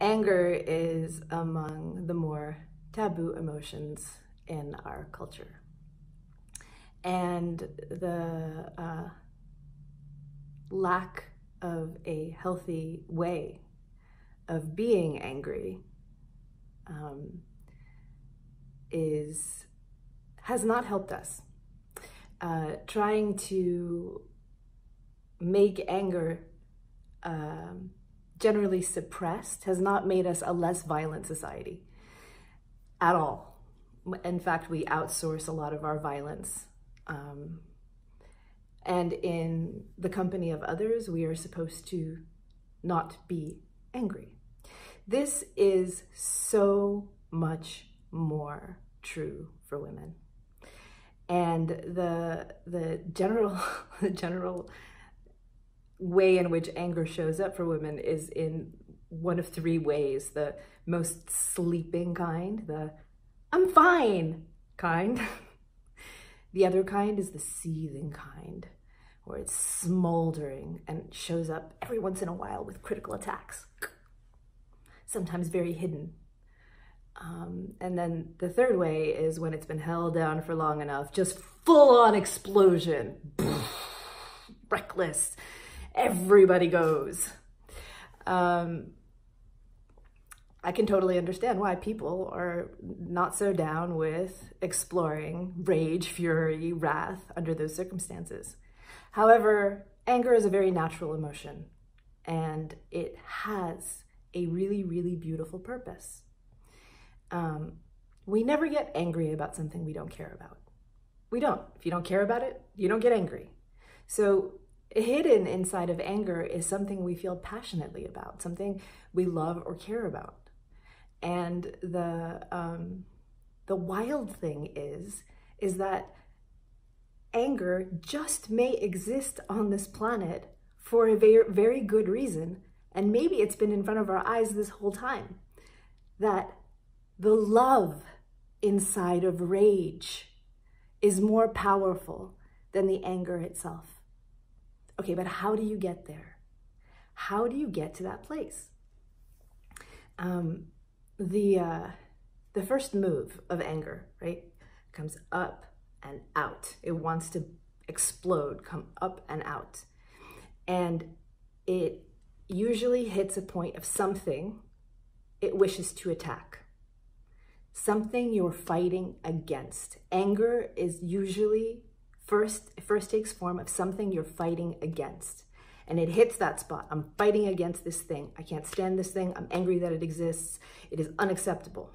anger is among the more taboo emotions in our culture. And the uh, lack of a healthy way of being angry um, is has not helped us. Uh, trying to make anger um, generally suppressed has not made us a less violent society at all. In fact, we outsource a lot of our violence. Um, and in the company of others, we are supposed to not be angry. This is so much more true for women. And the, the general, the general way in which anger shows up for women is in one of three ways. The most sleeping kind, the I'm fine kind. the other kind is the seething kind, where it's smoldering and shows up every once in a while with critical attacks, sometimes very hidden. Um, and then the third way is when it's been held down for long enough, just full on explosion, reckless, everybody goes. Um, I can totally understand why people are not so down with exploring rage, fury, wrath under those circumstances. However, anger is a very natural emotion and it has a really, really beautiful purpose. Um, we never get angry about something we don't care about. We don't. If you don't care about it, you don't get angry. So hidden inside of anger is something we feel passionately about, something we love or care about. And the um, the wild thing is is that anger just may exist on this planet for a very, very good reason. And maybe it's been in front of our eyes this whole time. That the love inside of rage is more powerful than the anger itself. Okay, but how do you get there? How do you get to that place? Um, the uh, the first move of anger, right, comes up and out. It wants to explode, come up and out, and it usually hits a point of something it wishes to attack. Something you're fighting against. Anger is usually first, first takes form of something you're fighting against. And it hits that spot. I'm fighting against this thing. I can't stand this thing. I'm angry that it exists. It is unacceptable.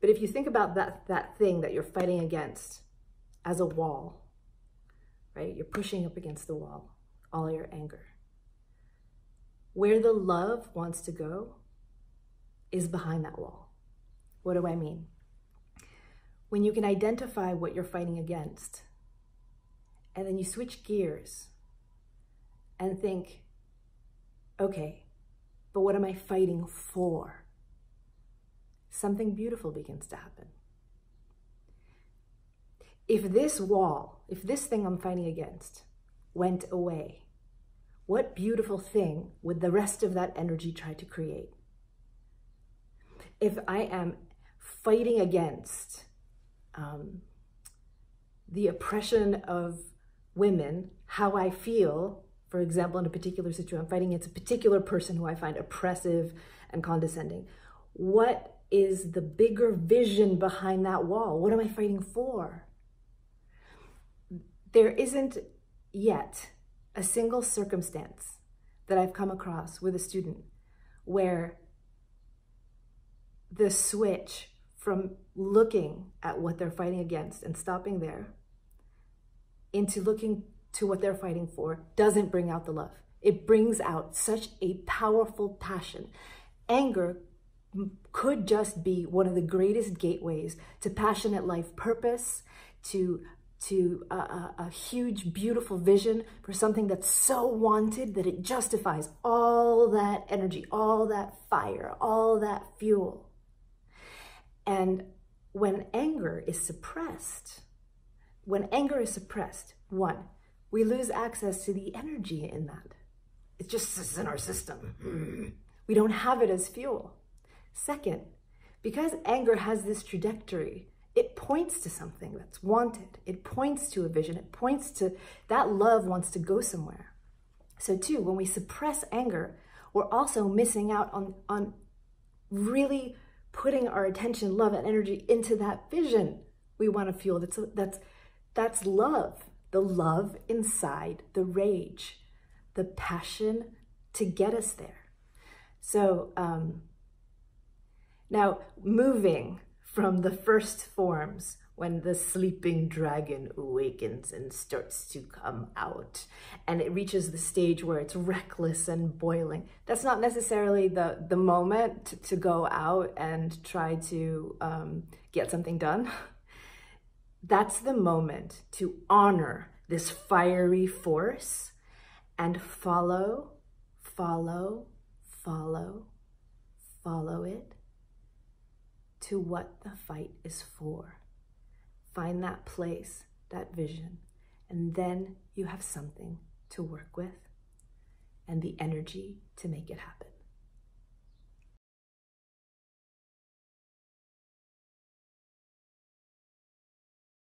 But if you think about that, that thing that you're fighting against as a wall, right? You're pushing up against the wall, all your anger. Where the love wants to go is behind that wall. What do I mean? When you can identify what you're fighting against, and then you switch gears and think, okay, but what am I fighting for? Something beautiful begins to happen. If this wall, if this thing I'm fighting against went away, what beautiful thing would the rest of that energy try to create? If I am fighting against um, the oppression of women how I feel, for example, in a particular situation, I'm fighting against a particular person who I find oppressive and condescending. What is the bigger vision behind that wall? What am I fighting for? There isn't yet a single circumstance that I've come across with a student where the switch from looking at what they're fighting against and stopping there into looking to what they're fighting for doesn't bring out the love. It brings out such a powerful passion. Anger could just be one of the greatest gateways to passionate life purpose, to to a, a, a, huge, beautiful vision for something that's so wanted that it justifies all that energy, all that fire, all that fuel. And when anger is suppressed, when anger is suppressed, one, we lose access to the energy in that. It just sits in our system. We don't have it as fuel. Second, because anger has this trajectory, it points to something that's wanted. It points to a vision. It points to that love wants to go somewhere. So, too, when we suppress anger, we're also missing out on, on really putting our attention, love, and energy into that vision we want to fuel. That's, that's, that's love, the love inside the rage, the passion to get us there. So, um, now moving from the first forms when the sleeping dragon awakens and starts to come out and it reaches the stage where it's reckless and boiling. That's not necessarily the the moment to, go out and try to um, get something done that's the moment to honor this fiery force and follow follow follow follow it to what the fight is for. Find that place, that vision, and then you have something to work with and the energy to make it happen.